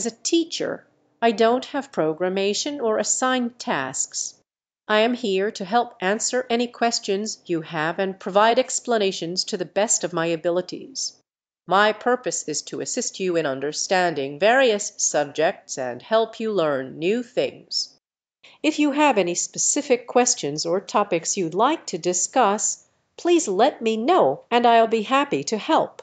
As a teacher I don't have programmation or assigned tasks. I am here to help answer any questions you have and provide explanations to the best of my abilities. My purpose is to assist you in understanding various subjects and help you learn new things. If you have any specific questions or topics you'd like to discuss, please let me know and I'll be happy to help.